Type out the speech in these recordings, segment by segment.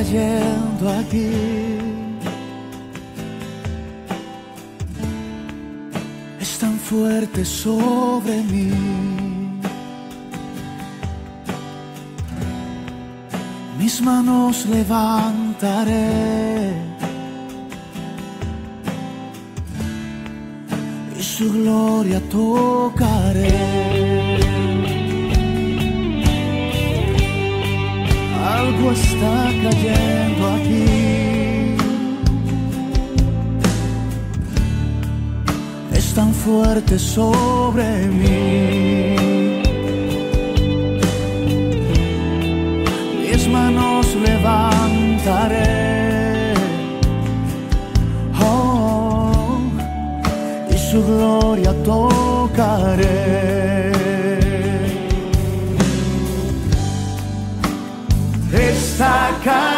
Cayendo aquí. Es tan fuerte sobre mí. Mis manos levantaré. Y su gloria tocaré. Está cayendo aquí. Es tan fuerte sobre mí. Mis manos levantaré. Oh, y su gloria tocaré. Está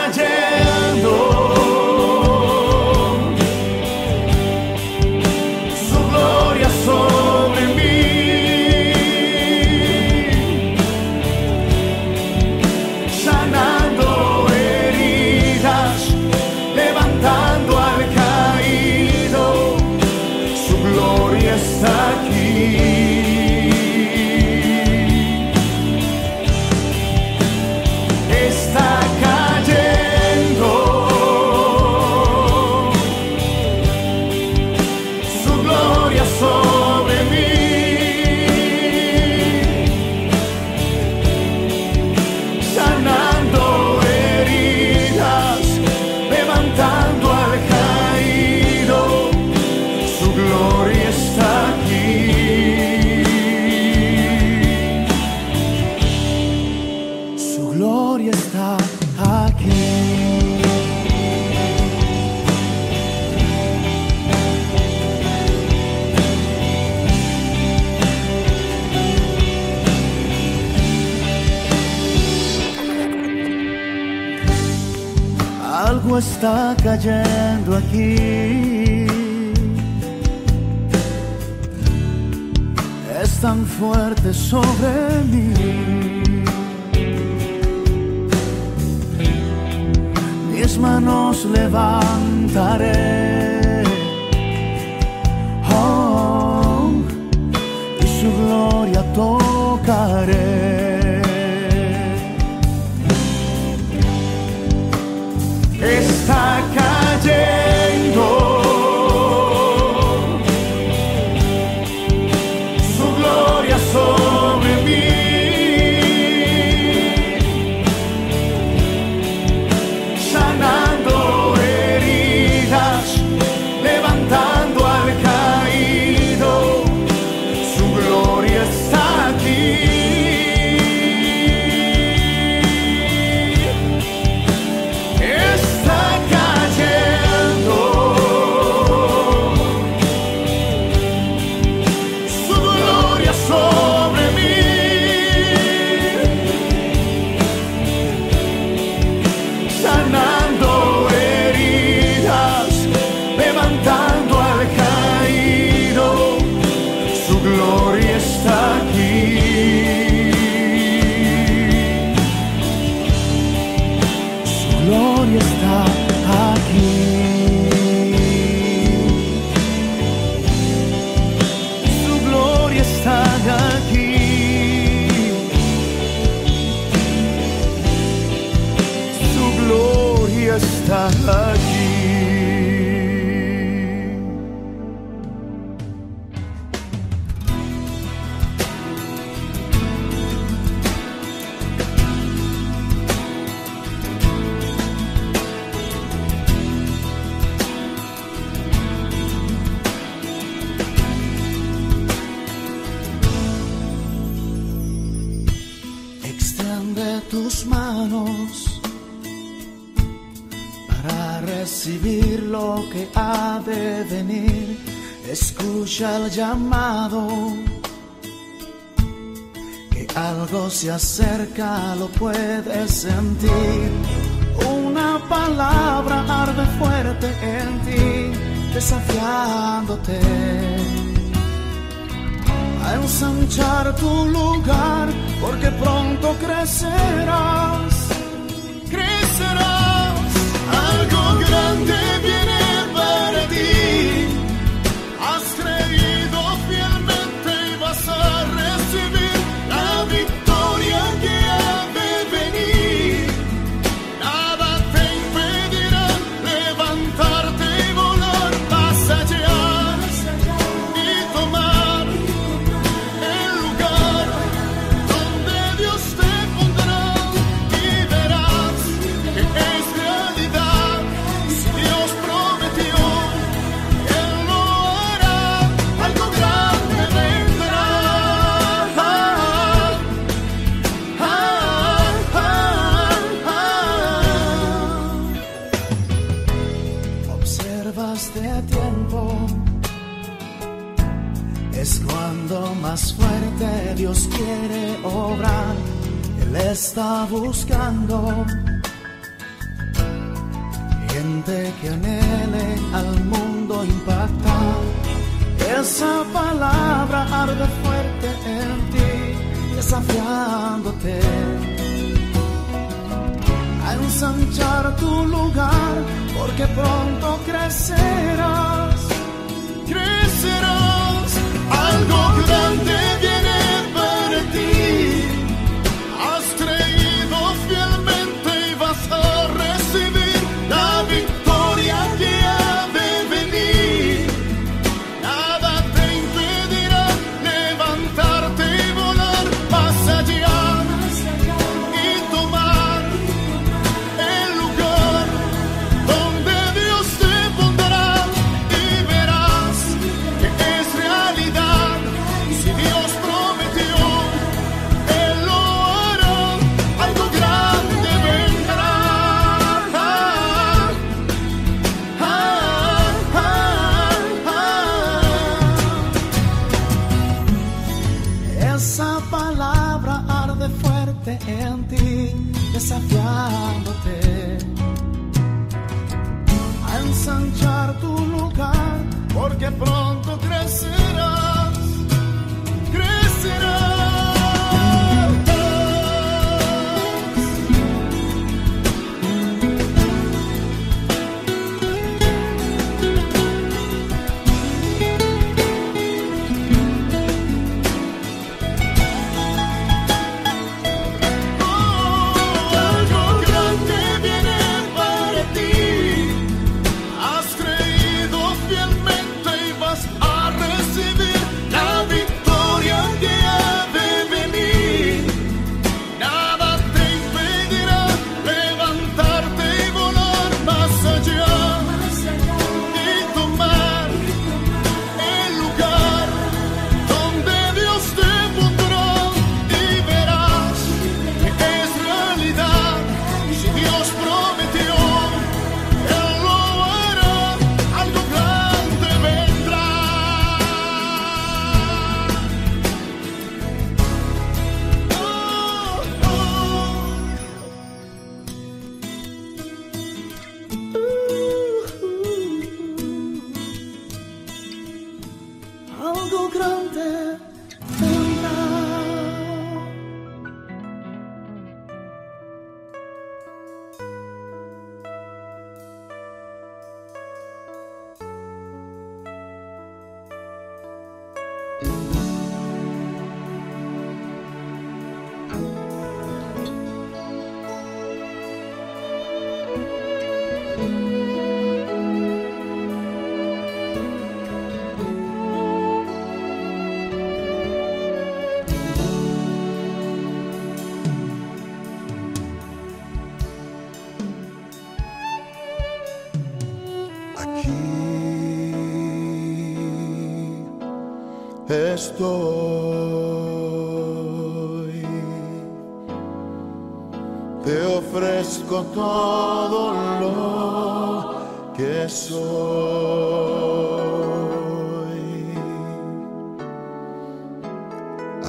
Algo está cayendo aquí. Es tan fuerte sobre mí. mis manos levantaré. Oh, y su gloria tocaré. Recibir lo que ha de venir. Escucha el llamado, que algo se acerca, lo puedes sentir. Una palabra arde fuerte en ti, desafiándote a ensanchar tu lugar, porque pronto crecerás, Cuando más fuerte Dios quiere obrar, Él está buscando gente que anhele al mundo impactar. Esa palabra arde fuerte en ti, desafiándote a ensanchar tu lugar, porque pronto crecerás, crecerás. 한국 교단대비 something estoy. Te ofrezco todo lo que soy.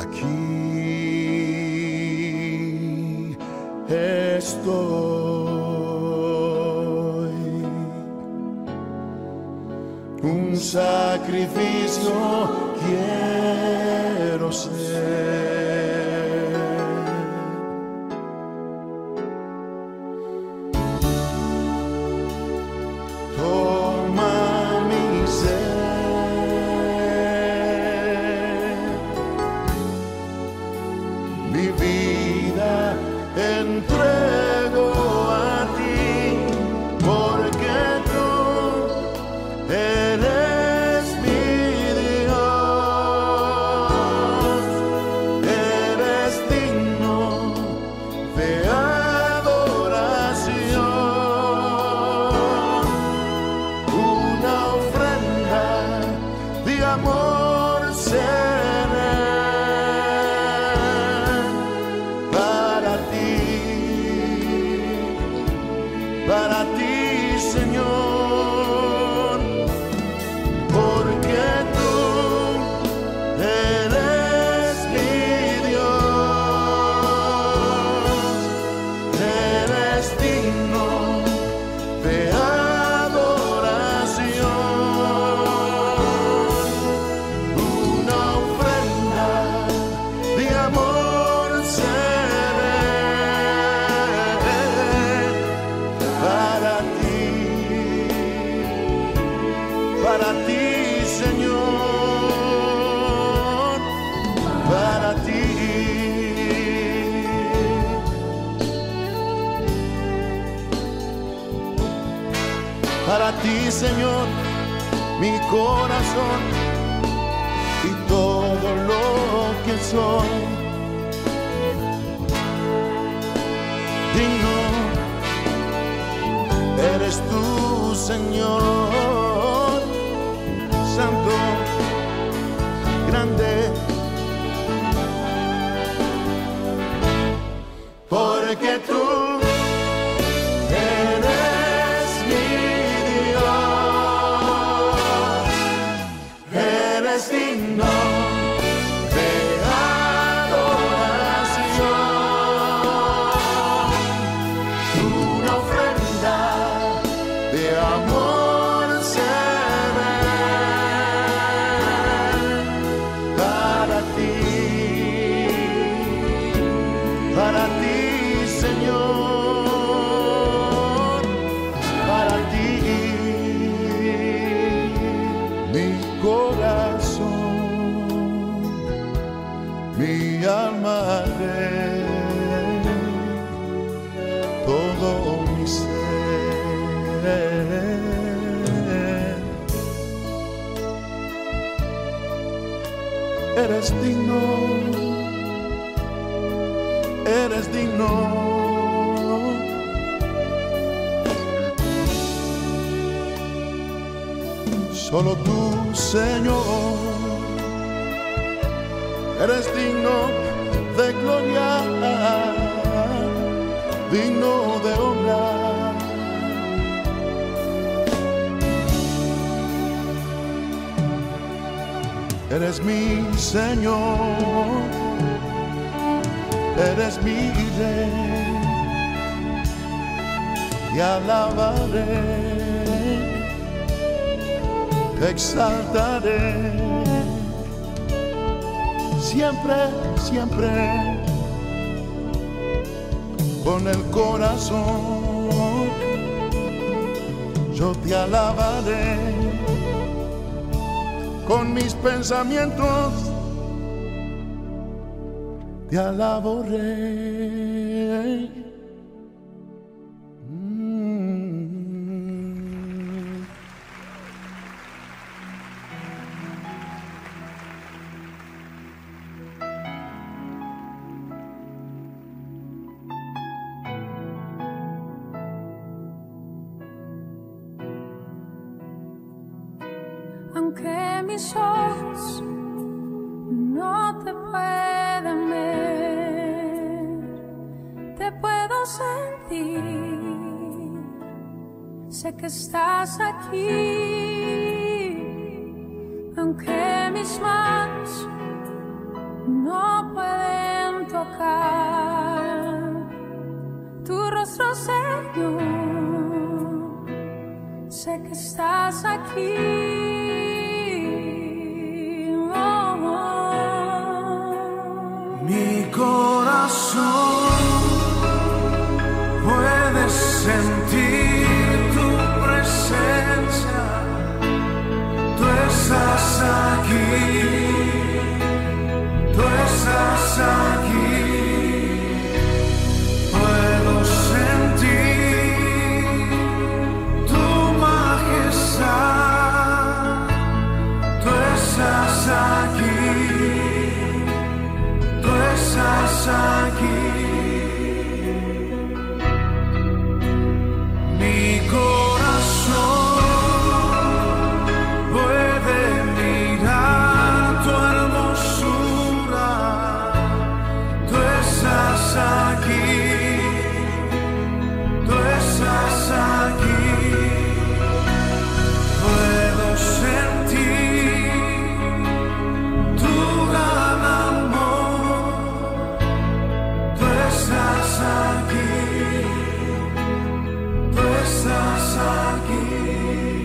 Aquí estoy. Un sacrificio yeah. Ti, Señor, mi corazón y todo lo que soy. Digno eres tú, Señor, santo, grande. Porque tú eres Solo tú, Señor, eres digno de gloria, digno de honra. Eres mi Señor, eres mi Rey, te alabaré, exaltaré, siempre, siempre, con el corazón, yo te alabaré. Con mis pensamientos te alabo, que estás aquí, aunque mis manos no pueden tocar tu rostro, Señor. Sé que estás aquí. you.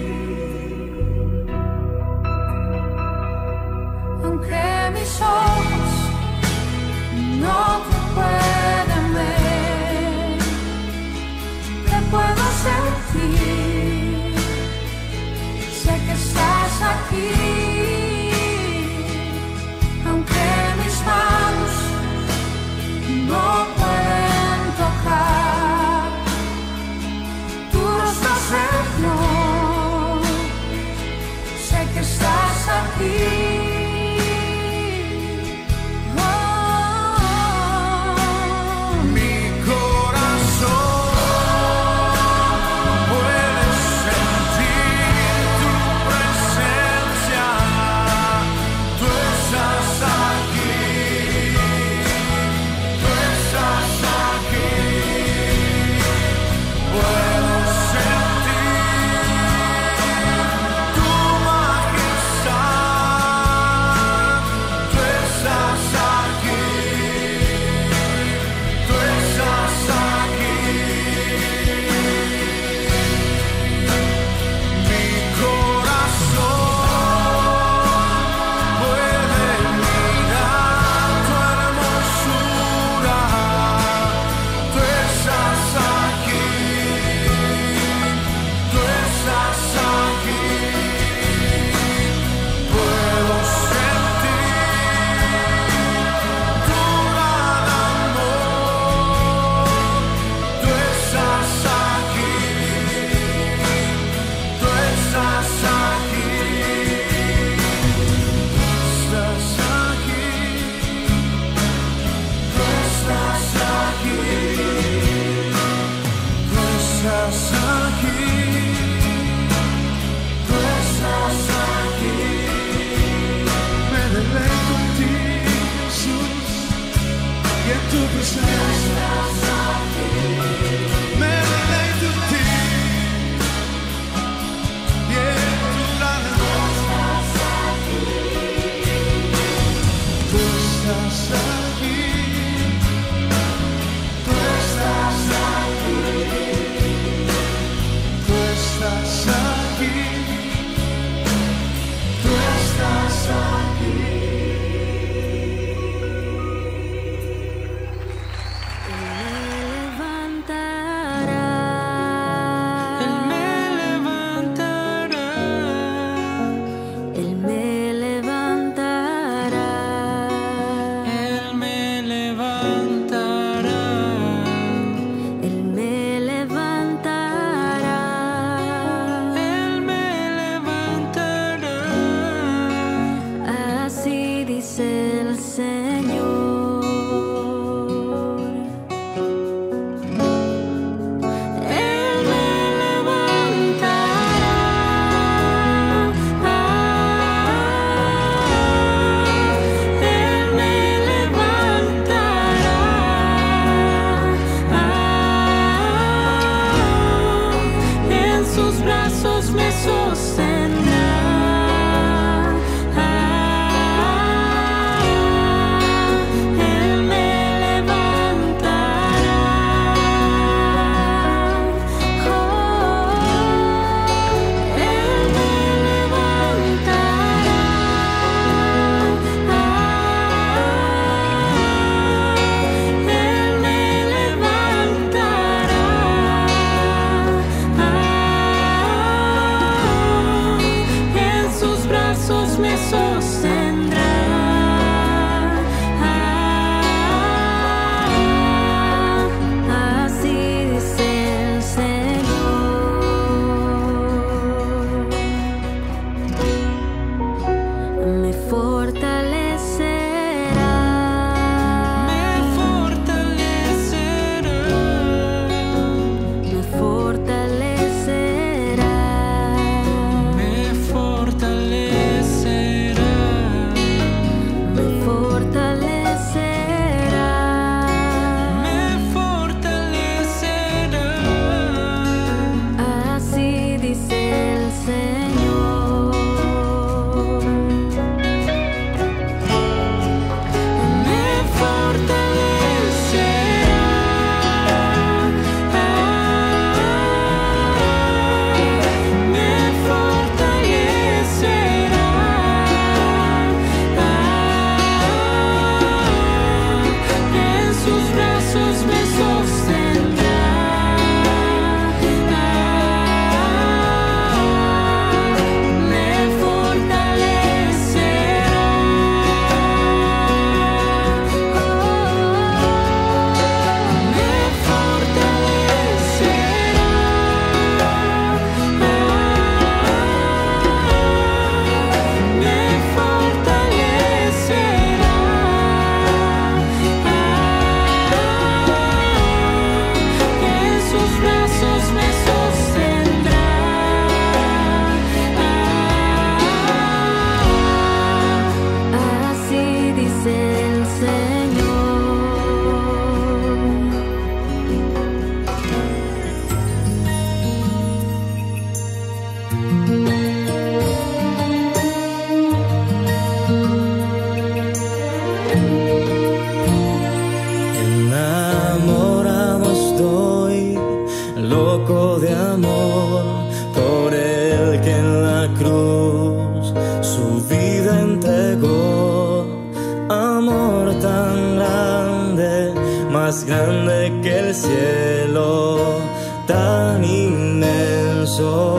más grande que el cielo, tan inmenso,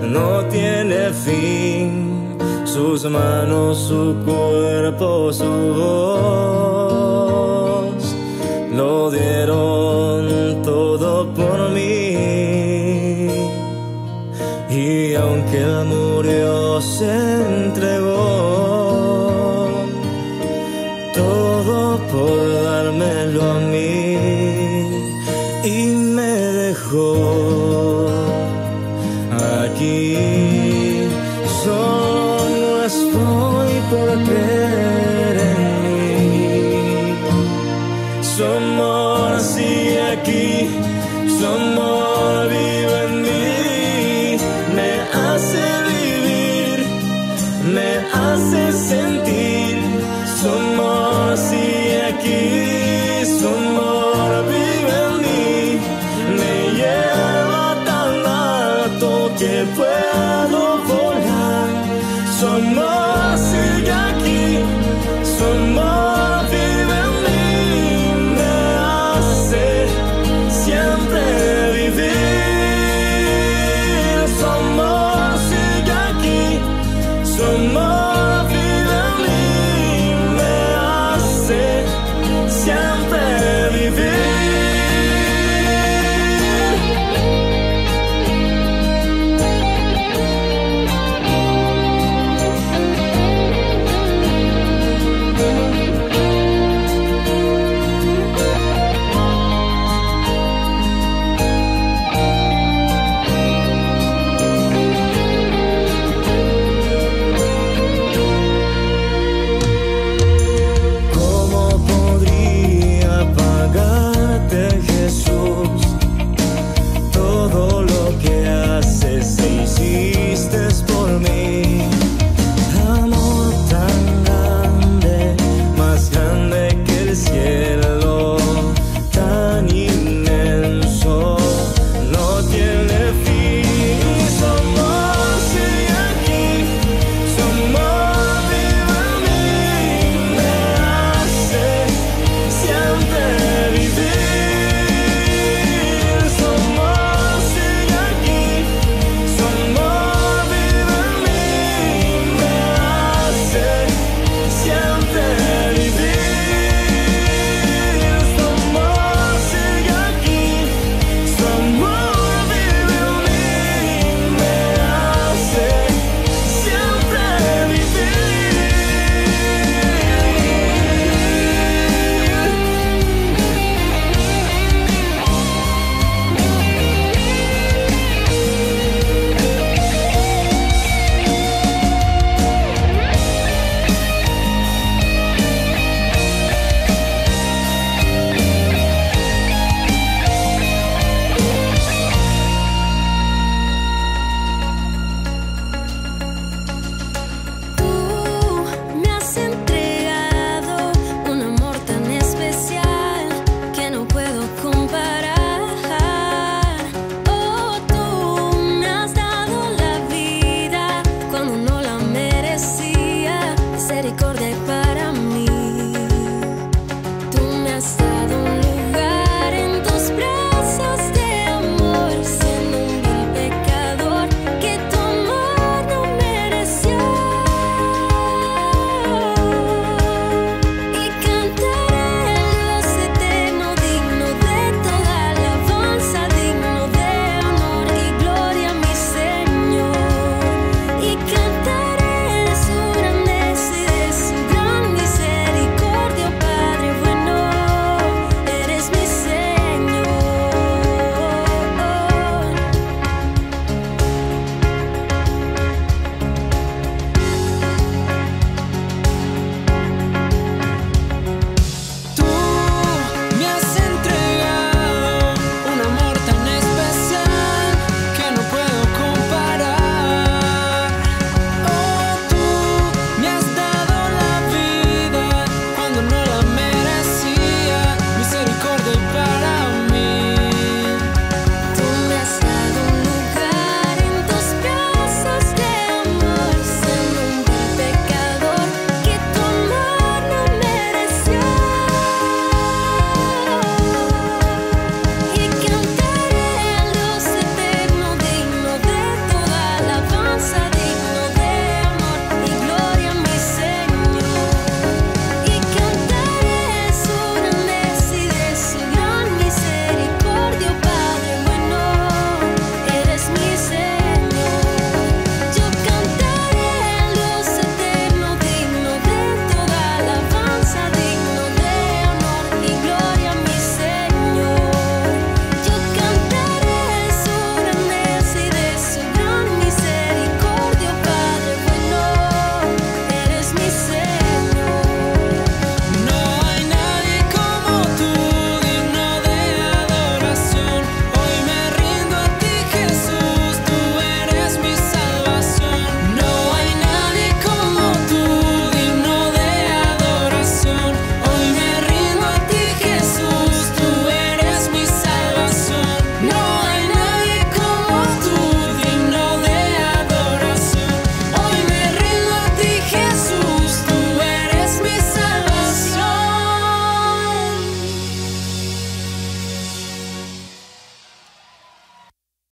no tiene fin. Sus manos, su cuerpo, su voz, lo dieron todo por mí. Y aunque él murió, se entregó aquí. Solo estoy por creer en mí. Somos así aquí, somos vive en mí. Me hace vivir, me hace sentir.